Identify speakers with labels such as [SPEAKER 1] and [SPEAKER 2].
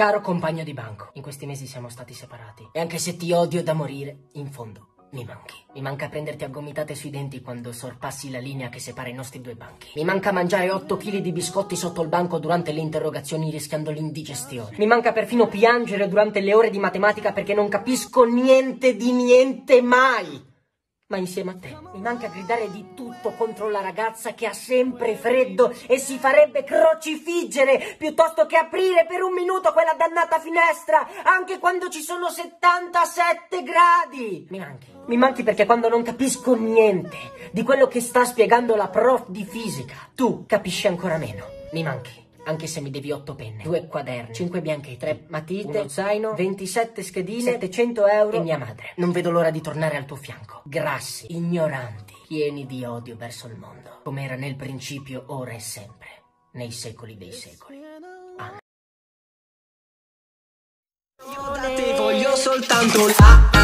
[SPEAKER 1] Caro compagno di banco, in questi mesi siamo stati separati. E anche se ti odio da morire, in fondo mi manchi. Mi manca prenderti a gomitate sui denti quando sorpassi la linea che separa i nostri due banchi. Mi manca mangiare 8 kg di biscotti sotto il banco durante le interrogazioni rischiando l'indigestione. Mi manca perfino piangere durante le ore di matematica perché non capisco niente di niente mai ma insieme a te. Mi manca gridare di tutto contro la ragazza che ha sempre freddo e si farebbe crocifiggere piuttosto che aprire per un minuto quella dannata finestra, anche quando ci sono 77 gradi. Mi manchi. Mi manchi perché quando non capisco niente di quello che sta spiegando la prof di fisica, tu capisci ancora meno. Mi manchi. Anche se mi devi 8 penne, 2 quaderni, 5 bianchi, 3 matite, uno zaino, 27 schedine, 700 euro e mia madre. Non vedo l'ora di tornare al tuo fianco. Grassi, ignoranti, pieni di odio verso il mondo. Come era nel principio, ora e sempre. Nei secoli dei secoli. Amen. Io da te voglio soltanto la